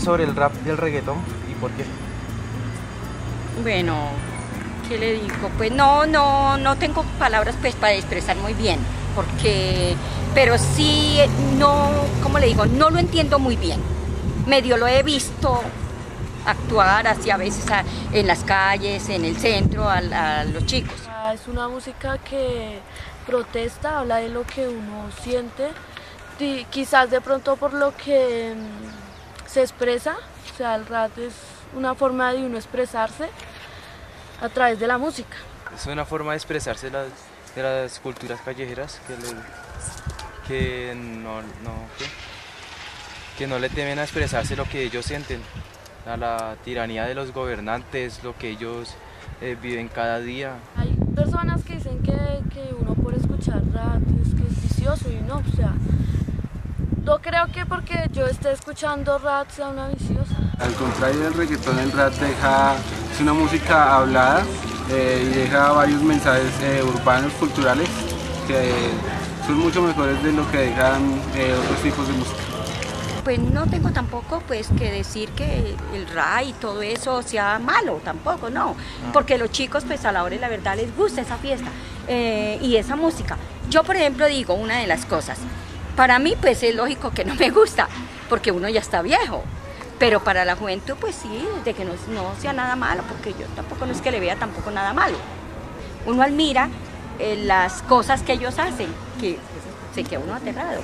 sobre el rap y el reggaetón y por qué? Bueno, ¿qué le digo? Pues no, no, no tengo palabras pues para expresar muy bien, porque, pero sí, no, ¿cómo le digo? No lo entiendo muy bien. Medio lo he visto actuar así a veces en las calles, en el centro, a, a los chicos. Es una música que protesta, habla de lo que uno siente, quizás de pronto por lo que mm, se expresa, o sea, el rap es una forma de uno expresarse a través de la música. Es una forma de expresarse de las, culturas callejeras que, no, que, no le temen a expresarse lo que ellos sienten, a la tiranía de los gobernantes, lo que ellos eh, viven cada día. Hay personas que dicen que, que uno por escuchar rap es que es vicioso y no, o sea, no creo que porque yo esté escuchando rap sea una viciosa. Al contrario del reggaetón, el rap deja, es una música hablada eh, y deja varios mensajes eh, urbanos, culturales, que son mucho mejores de lo que dejan eh, otros tipos de música. Pues no tengo tampoco pues que decir que el rap y todo eso sea malo, tampoco, no. Ah. Porque los chicos pues a la hora de la verdad les gusta esa fiesta y esa música. Yo por ejemplo digo una de las cosas, para mí, pues es lógico que no me gusta, porque uno ya está viejo. Pero para la juventud, pues sí, de que no, sea nada malo, porque yo tampoco no es que le vea tampoco nada malo. Uno admira eh, las cosas que ellos hacen, que se queda uno aterrado.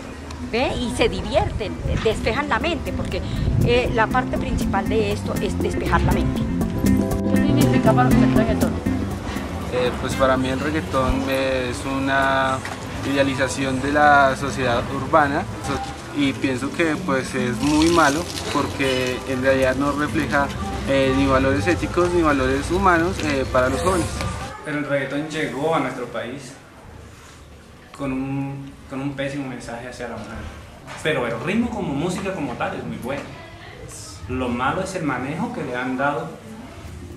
¿Ve? Y se divierten, despejan la mente, porque eh, la parte principal de esto es despejar la mente. ¿Qué significa para usted el reggaetón? Eh, pues para mí el reggaetón es una idealización de la sociedad urbana y pienso que pues es muy malo porque en realidad no refleja eh, ni valores éticos ni valores humanos eh, para los jóvenes. Pero el reggaetón llegó a nuestro país con un, con un pésimo mensaje hacia la mujer. Pero el ritmo como música como tal es muy bueno. Lo malo es el manejo que le han dado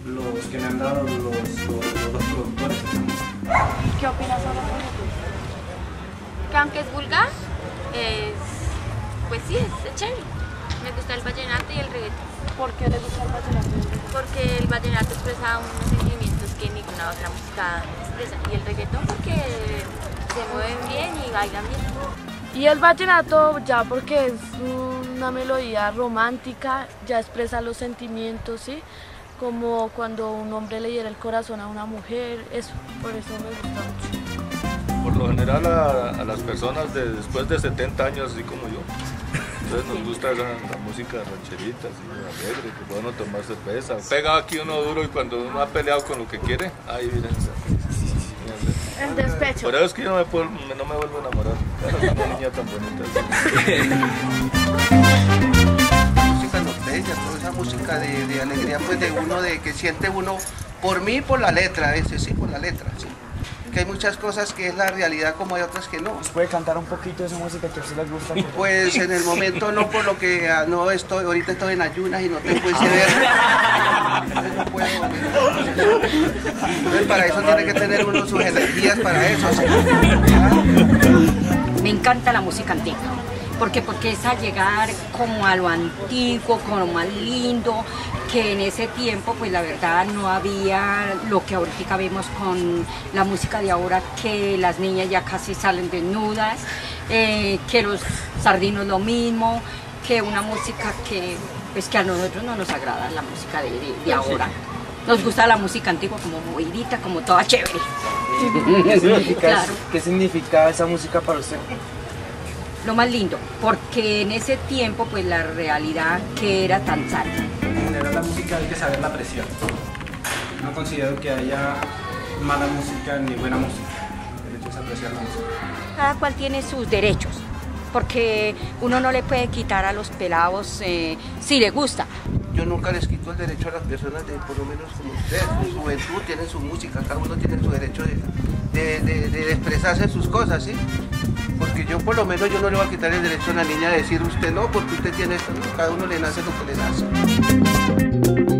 los que le han dado los, los, productores ¿Qué opinas sobre el que aunque es vulgar, es, pues sí, es chévere. Me gusta el vallenato y el reggaetón. ¿Por qué le gusta el vallenato? Porque el vallenato expresa unos sentimientos que ninguna otra música expresa. Y el reggaetón porque se mueven bien y bailan bien. Y el vallenato ya porque es una melodía romántica, ya expresa los sentimientos, ¿sí? Como cuando un hombre le hiera el corazón a una mujer, eso, por eso me gusta mucho por lo general a, las personas de después de 70 años, así como yo. Entonces nos gusta la, música rancherita, así alegre, que puedan tomar cerveza. Pega aquí uno duro y cuando uno ha peleado con lo que quiere, ahí miren. El despecho. Por eso es que yo no me, puedo, no me vuelvo a enamorar. Una niña tan bonita. música de, de, alegría, pues de uno, de que siente uno, por mí, por la letra, ese sí, por la letra. Sí que hay muchas cosas que es la realidad como hay otras que no. ¿Nos puede cantar un poquito de esa música que a usted les gusta? Pues en el momento no, por lo que ah, no estoy, ahorita estoy en ayunas y no tengo ese ver. no puedo. Entonces para eso tiene que tener uno sus energías para eso. Me encanta la música antigua porque porque es a llegar como a lo antiguo, como más lindo, que en ese tiempo pues la verdad no había lo que ahorita vemos con la música de ahora, que las niñas ya casi salen desnudas, eh, que los sardinos lo mismo, que una música que pues que a nosotros no nos agrada la música de, ahora. Nos gusta la música antigua como movidita, como toda chévere. ¿Qué significa esa música para usted? Lo más lindo, porque en ese tiempo pues la realidad que era tan sana. En general la música hay que saber la presión. No considero que haya mala música ni buena música. El derecho es apreciar la música. Cada cual tiene sus derechos, porque uno no le puede quitar a los pelados eh, si le gusta. Yo nunca les quito el derecho a las personas de, por lo menos como ustedes, su juventud, tienen su música, cada uno tiene su derecho de, de expresarse sus cosas, ¿sí? Porque yo por lo menos yo no le voy a quitar el derecho a la niña de decir usted no, porque usted tiene esto, cada uno le nace lo que le nace.